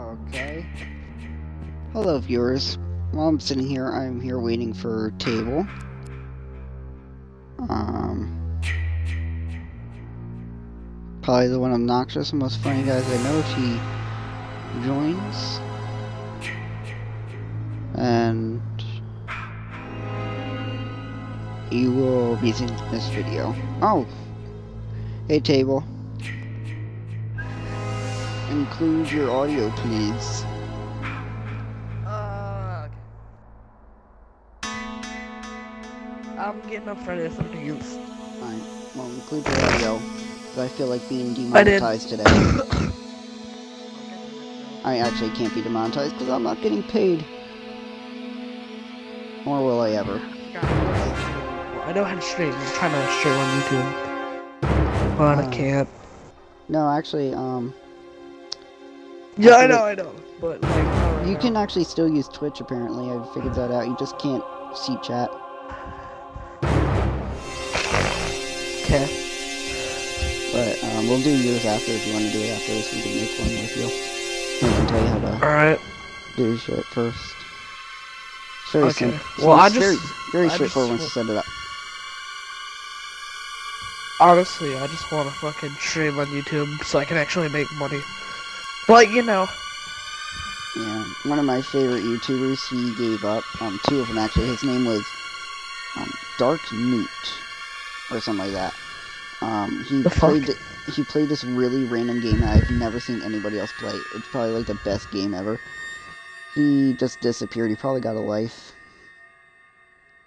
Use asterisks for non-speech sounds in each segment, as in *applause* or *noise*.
Okay. Hello, viewers. While I'm sitting here, I'm here waiting for Table. Um. Probably the one obnoxious and most funny guys I know if he joins. And. You will be seeing this video. Oh! Hey, Table. Include your audio, please. Uh, okay. I'm getting up for this. I'm. Alright, well, include the audio. 'cause I feel like being I demonetized today. *coughs* I actually can't be demonetized because I'm not getting paid. Or will I ever? I know how to stream. I'm trying to stream on YouTube, but I Oh. can't. No, actually, um, Yeah, I know, I know. But like, right you now. can actually still use Twitch apparently. I figured that out. You just can't see chat. Okay. But um, we'll do yours after if you want to do it after this. We can make one with you. I can tell you how to All right. do shit first. It's very Okay. simple. Well, I very, just- very straightforward once you set it up. Honestly, I just want to fucking stream on YouTube so I can actually make money. But you know, Yeah, one of my favorite YouTubers, he gave up. Um, two of them actually. His name was um, Dark Newt, or something like that. Um, he The played th- he played this really random game that I've never seen anybody else play. It's probably like the best game ever. He just disappeared. He probably got a life.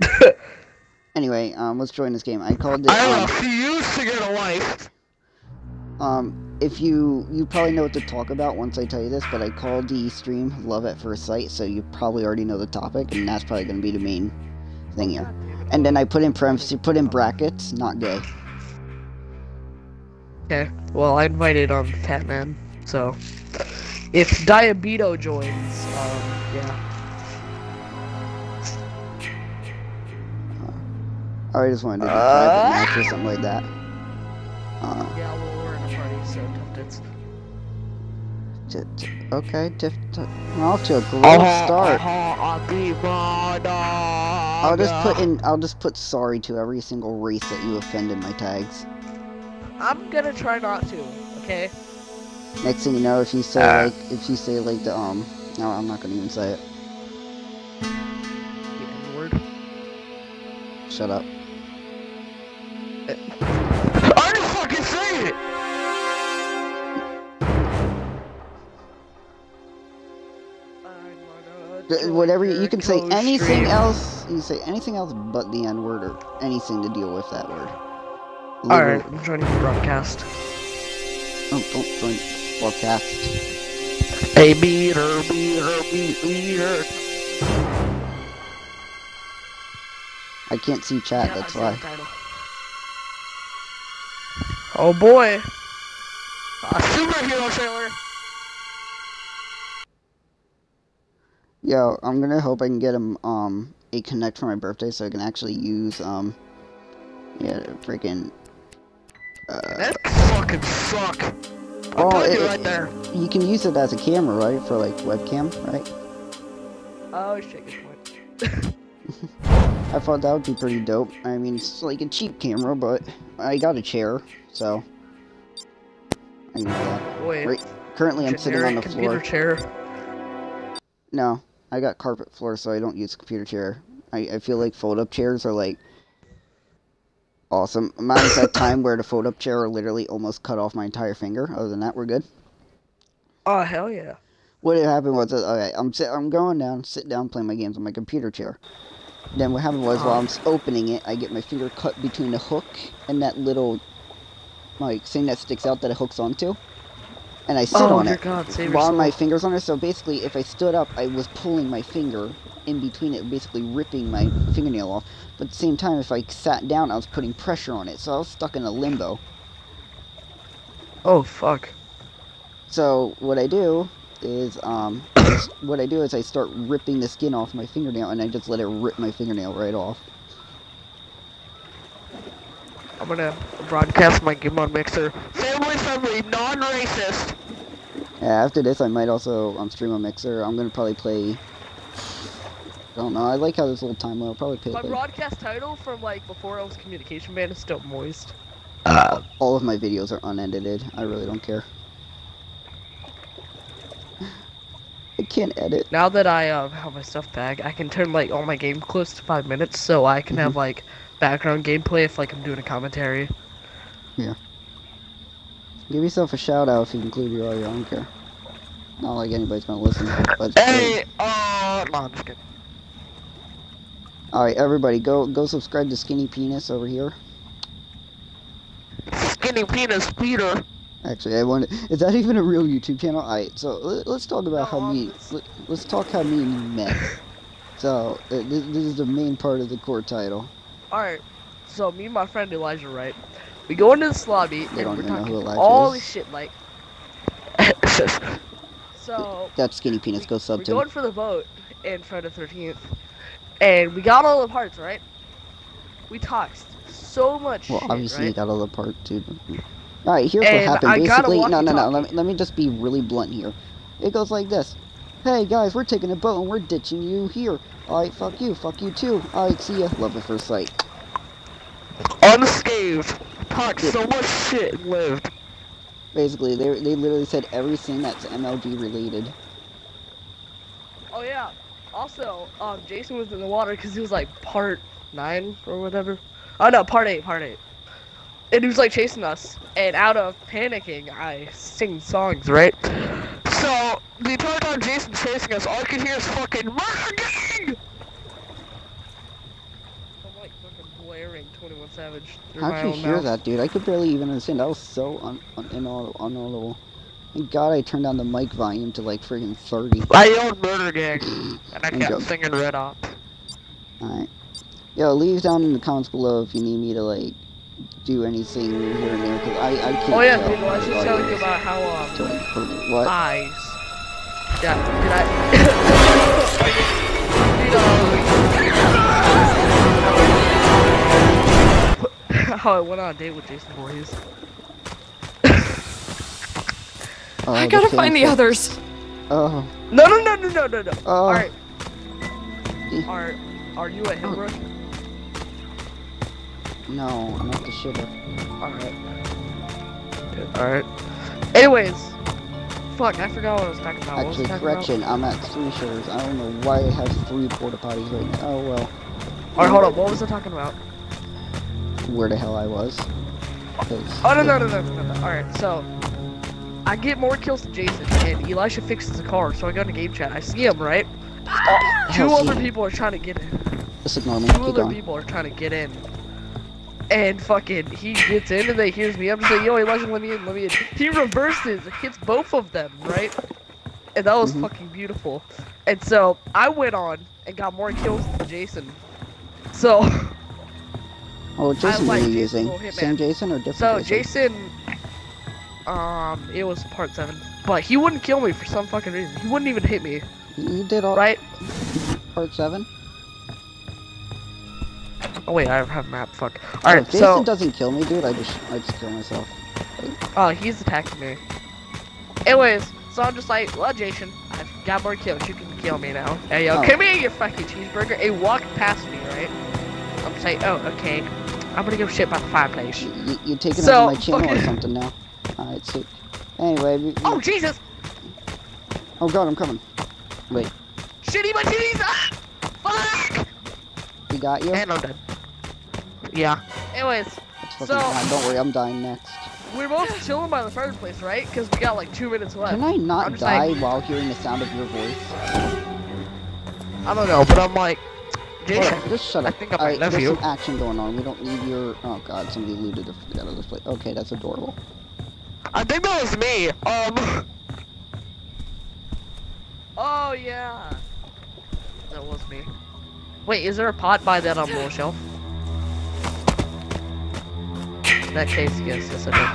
*laughs* anyway, um, let's join this game. I called it. Um, He used to get a life. Um, if you you probably know what to talk about once I tell you this, but I called the stream "Love at First Sight," so you probably already know the topic, and that's probably going to be the main thing here. And then I put in parentheses, put in brackets, not gay. Okay. Well, I invited um Fat Man, so if Diabeto joins, um, yeah. I just wanted to do Uh? private match or something like that. Uh, Yeah, well, okay, diff- we're off to a great start. I'll I'll just put in, I'll just put sorry to every single race that you offend in my tags. I'm gonna try not to. Okay. Next thing you know, if you say Uh. like, if you say like the um, no, I'm not gonna even say it. The N-word. Shut up. Whatever you, you can say anything else. You say anything else but the N word or anything to deal with that word. Alright, I'm joining the broadcast. Oh, don't join broadcast. A meter, meter, meter, meter. I can't see chat. that's why. Oh boy. A superhero trailer. Yo, I'm gonna hope I can get him um a Kinect for my birthday so I can actually use um yeah freaking uh That fucking suck. I'm Oh, it- you right there. you can use it as a camera right for like webcam right? Oh shit. *laughs* I thought that would be pretty dope. I mean it's like a cheap camera but I got a chair so I use that. Wait. Right, Currently I'm sitting on the floor. chair. No, I got carpet floor, so I don't use computer chair. I, I feel like fold-up chairs are like awesome. Mine's that *coughs* time where the fold-up chair literally almost cut off my entire finger. Other than that, we're good. Oh hell yeah. What happened was, uh, okay, I'm sit, I'm going down, sit down, playing my games on my computer chair. Then what happened was, while I'm opening it, I get my finger cut between the hook and that little like thing that sticks out that it hooks onto, and I sit oh on it God, while my fingers on it. So basically, if I stood up, I was pulling my finger in between it, basically ripping my fingernail off. But at the same time, if I sat down, I was putting pressure on it, so I was stuck in a limbo. Oh fuck. So what I do is, um, *coughs* what I do is I start ripping the skin off my fingernail, and I just let it rip my fingernail right off. I'm gonna broadcast my game on Mixer. Family friendly, non-racist. Yeah, after this, I might also um, stream a mixer. I'm gonna probably play. I don't know. I like how this little time I'll probably play My like, broadcast title from like before I was communication man is still moist. Uh, all of my videos are unedited. I really don't care. I can't edit. Now that I uh, have my stuff back, I can turn like all my game close to five minutes, so I can have like background gameplay if like I'm doing a commentary. Give yourself a shout out if you include your audio. I don't care. Not like anybody's gonna listen. But Hey, uh, no, I'm just kidding. all right, everybody, go go subscribe to Skinny Penis over here. Skinny penis Peter. Actually, I want. Is that even a real YouTube channel? All right, so let, us talk about how No, me. it's- Let, let's talk how me and you met. *laughs* So uh, this, this is the main part of the core title. Alright, so me and my friend Elijah, right? We go into this lobby They and don't we're talking all is. this shit, like. *laughs* so that Skinny Penis. Go sub we're to. going for the boat in front of 13th, and we got all the parts right. We talked so much Well, shit, obviously you got all the parts too. All right, here's And what happened. I Basically, no, no, no. Let me let me just be really blunt here. It goes like this. Hey guys, we're taking a boat and we're ditching you here. All right, fuck you, fuck you too. All right, see ya. Love at first sight. Unscathed. Talked so much shit and lived. Basically, they they literally said everything that's MLG related. Oh yeah. Also, um, Jason was in the water because he was like part nine or whatever. Oh no, part eight, part eight. And he was like chasing us, and out of panicking, I sing songs, right? So the entire time Jason's chasing us, all I could hear is fucking Murder Gang! I'm like fucking blaring 21 Savage through my How'd you hear mouth. that, dude? I could barely even understand. That was so un un inaudible. unaudible. Thank God I turned down the mic volume to like friggin' 30. I yelled Murder Gang, *clears throat* and I kept singing Red Hot. Alright. Yo, leave down in the comments below if you need me to like do anything here and there, cause I, I can't Oh yeah, tell people, I should what tell you about how um. So, what? eyes. Yeah, did I? *coughs* you know, *laughs* how I went on a date with Jason Voorhees. Oh, I gotta find the others. Oh, No, no, no, no, no, no, no. oh. All right. Eh. Are Are you at Hillbrook? No, I'm not the shitter. All right. All right. Anyways, fuck, I forgot what I was talking about. What was I Actually, correction, I'm at three shitters. I don't know why I have three porta potties right now. Oh well. All right, hold up. What was I talking about? Where the hell I was. Oh no no no no no no. All right, so I get more kills than Jason, and Elijah fixes the car. So I go into game chat. I see him right. Two Hell other people are trying to get in. Just ignore me. Two Keep other going. people are trying to get in. And fucking, he gets in and they hears me. I'm just like, yo, Elijah, let me in, let me in. He reverses, hits both of them, right? And that was Mhm. fucking beautiful. And so I went on and got more kills than Jason. So, *laughs* Oh, Jason were like you Jason using? Hitman. Same Jason or different so Jason? Jason, um, it was part seven, but he wouldn't kill me for some fucking reason. He wouldn't even hit me, You did all right? part seven? Oh wait, I have map. Fuck. Oh, All right, Jason so doesn't kill me, dude, I just I just kill myself. oh, he's attacking me. Anyways, so I'm just like, well, Jason, I've got more kills. You can kill me now. Hey, yo, Oh. come here, you fucking cheeseburger. He walked past me, right? I'm just like, oh, okay. I'm gonna go shit by the fireplace. You, you, you taking So, over my channel or something now? Alright, see. Anyway, we, Oh Jesus! oh god, I'm coming. Wait, Shitty my titties! Ah! Fuck! we got you? And I'm dead. Yeah. Anyways, so- fine. Don't worry, I'm dying next. we're both chilling by the fireplace, right? Because we got like two minutes left. Can I not die like- while hearing the sound of your voice? I don't know, but I'm like, Jason. Hold just shut I up. think I might Alright, love there's you. some action going on. We don't need your. Oh god, somebody looted the fuck out of this place. Okay, that's adorable. I think that was me. Um. *laughs* Oh yeah. That was me. Wait, is there a pot by that little shelf? In that case, yes, yes I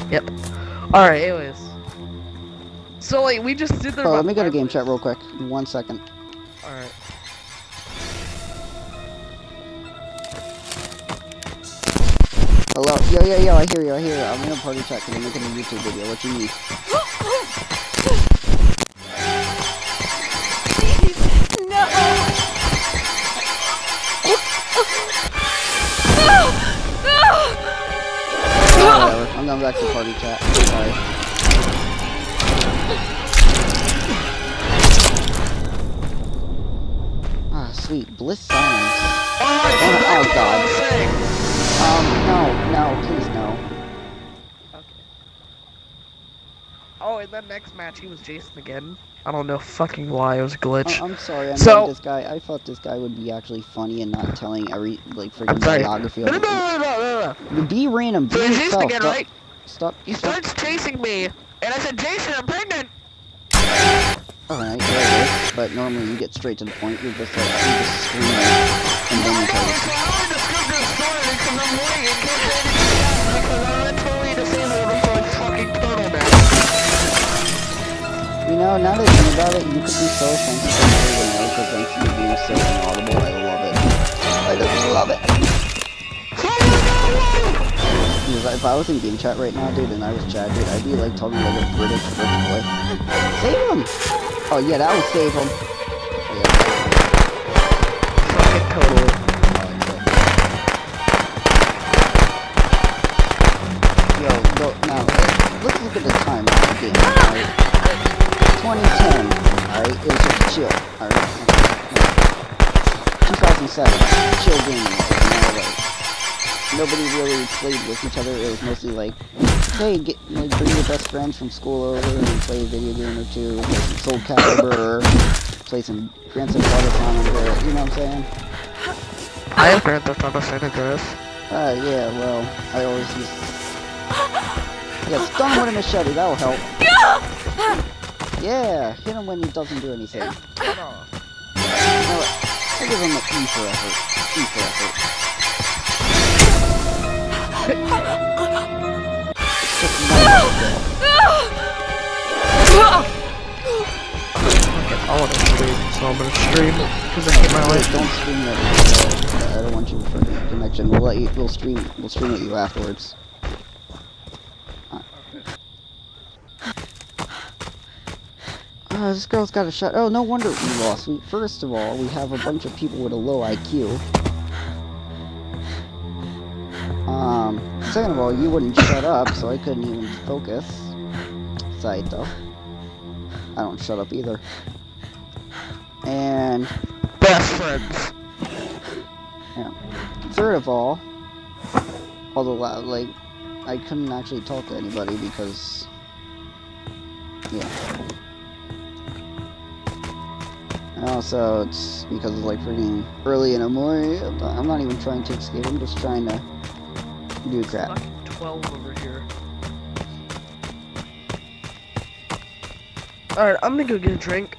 did. Yep. Alright, anyways. So like we just sit there Oh, let me go to game chat real quick. One second. Alright. Hello? Yo, yo, yo, I hear you, I hear you. I'm in a party chat because I'm making a YouTube video. What you need? *laughs* No. Whatever. I'm going back to party chat. Sorry. Sweet. Bliss silence. Oh, oh, God. Um, no, no, please no. Okay. Oh, in that next match, he was Jason again. I don't know fucking why it was a glitch. I'm sorry, I So- this guy. I thought this guy would be actually funny and not telling every, like, freaking biography No, no, no, no, no, no. Be random, be So yourself. again, Stop, right? stop, He starts chasing me, and I said, Jason, I'm pregnant. Alright, there it is. But normally you get straight to the point. You're just like, you just scream and then you tell So I wanted to skip this story because I'm waiting in case anything happens because I'm mentally disabled for like fucking turtleneck. You know, now that I think about it, you could be so offensive to everyone else against you being so inaudible. I love it. I just love it. Because if I was in game chat right now, dude, and I was Chad, dude, I'd be like talking like a British rich boy. Save him! Oh yeah, that would save him. Yo, now, let's look at the time of the game, alright? 2010, alright? Chill, alright? 2007, chill nobody really played with each other, it was mostly like, hey, get, like, bring your best friends from school over and play a video game or two, play some Soul Calibur, play some Grand Theft Auto San Andreas, you know what I'm saying? I have Grand Theft Auto San Andreas. Uh, yeah, well, I always use... Yeah, stun him with a machete, that'll help. Yeah, hit him when he doesn't do anything. You *laughs* know? I give him an E for effort. E for effort. *laughs* I want to stream, so I'm gonna stream because I hate my life. don't stream that. I don't want you for connection. We'll let you. We'll stream. We'll stream at you afterwards. Uh, this girl's got a shot. Oh, no wonder we lost. We, first of all, we have a bunch of people with a low IQ. Um, second of all, you wouldn't shut up, so I couldn't even focus. Side though. I don't shut up either. And Best friends. Yeah. third of all, although la- like I couldn't actually talk to anybody because yeah. And also it's because it's like freaking early in the morning. I'm not- I'm not even trying to escape. I'm just trying to do crap. Fucking 12 over here. Alright, I'm gonna go get a drink.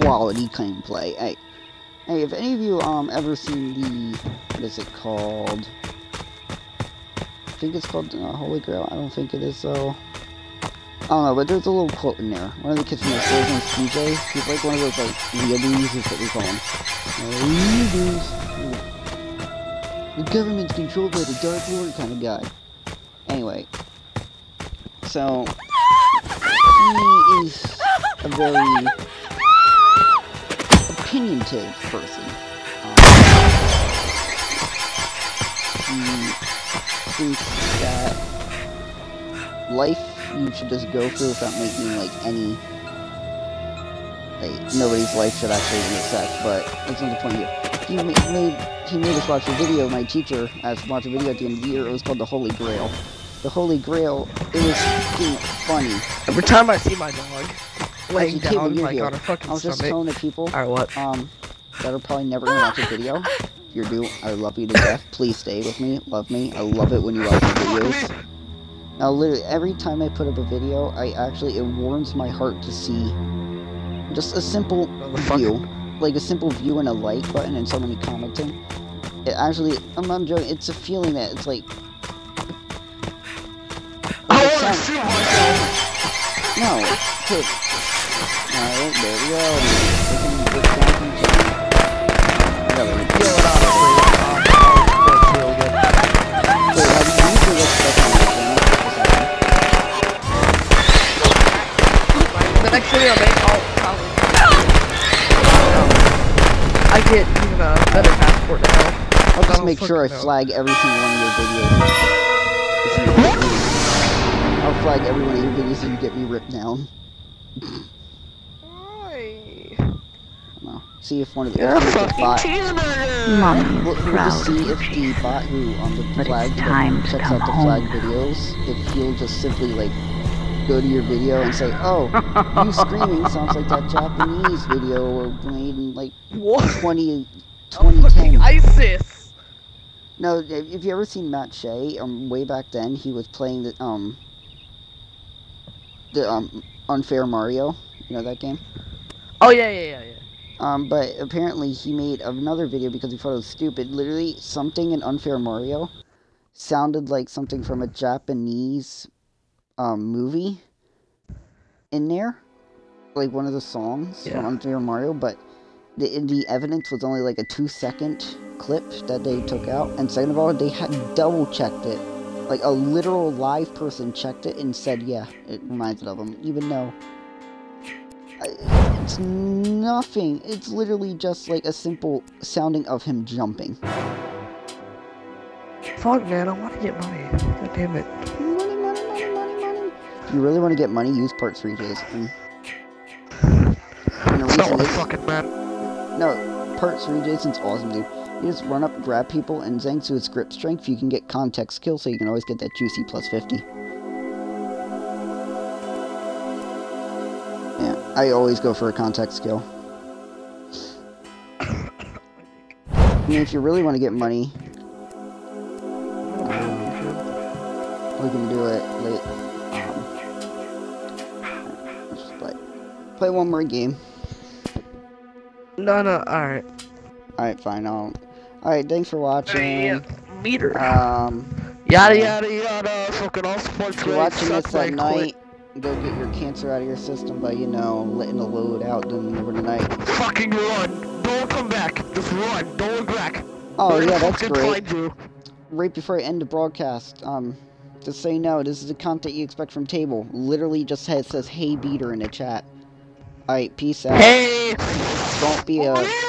Quality gameplay. Hey, hey, if any of you um ever seen the what is it called? I think it's called uh, Holy Grail. I don't think it is though. I don't know, but there's a little quote in there. One of the kids from the his name's PJ. He's like one of those like weeaboos, is what we call him. The government's controlled by the Dark Lord kind of guy. Anyway, so is a very opinionative person. Um, he thinks that life you should just go through without making like any like nobody's life should actually be intersect, but that's not the point here. He made he made us watch a video. My teacher asked to watch a video at the end of the year. It was called the Holy Grail. The Holy Grail. It was funny. Every time I see my dog laying down like on her fucking I was just stomach. telling the people Alright, what? um, that are probably never gonna watch a video. If you're due, I love you to death. Please stay with me. Love me. I love it when you watch my videos. Now, literally, every time I put up a video, I actually, it warms my heart to see just a simple view. Like a simple view and a like button and somebody commenting. It actually, I'm not joking, it's a feeling that it's like shoot myself. No. Alright, there we go. We can I gotta repeal it off. The next video I'll make, I'll probably. I get even a better passport now. I'll just make sure I flag every single one of your videos flag every one of your videos if you get me ripped down. Why? No. See if one of the, You're a fucking bot. cheeseburger! Mom, We'll, we'll proud just see if the bot who on the But flag time to checks come out the flag home. videos, if he'll just simply like go to your video and say, "Oh, you *laughs* screaming sounds like that Japanese video made in like What? 20, I'm fucking 2010." ISIS! No, have have you ever seen Matt Shea? Um, way back then, he was playing the um the um unfair Mario. You know that game? Oh, yeah, yeah, yeah, yeah. Um, but apparently he made another video because he thought it was stupid. Literally, something in Unfair Mario sounded like something from a Japanese um, movie in there, like one of the songs from Yeah. Unfair Mario. But the the evidence was only like a two second clip that they took out, and second of all, they had double checked it. Like a literal live person checked it and said, "Yeah, it reminds it of him," even though. It's nothing. It's literally just like a simple sounding of him jumping. Fuck, man, I want to get money. God damn it. Money, money, money, money, money. If you really want to get money, use part 3 Jason. And the It's not reason what is, fucking man. no, part 3 Jason's awesome, dude. You just run up, grab people, and thanks to his grip strength, you can get context kill, so you can always get that juicy plus 50. Yeah, I always go for a context kill. I mean, if you really want to get money, we can do it late. Um, just play, play one more game. No, no, alright. Alright, fine. I'll... Alright, thanks for watching. Meter. Um, yada, yada, yada. Fucking all sports if you're watching this at clit. night, go get your cancer out of your system by, you know, letting the load out in the middle of the night. Fucking run. Don't come back. Just run. Don't look back. Oh, We're yeah, that's great. Find you. Right before I end the broadcast, um, just so you know, this is the content you expect from Table. Literally just has, says, hey, beater in the chat. Alright, peace out. Hey. Don't be a... Oh, yeah.